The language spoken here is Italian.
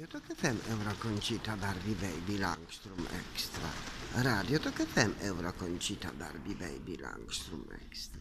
Radio Tok FM Euroconcita Barbie Baby Langstrom Extra. Radio Tok FM Euroconcita Barbie Baby Langstrom Extra.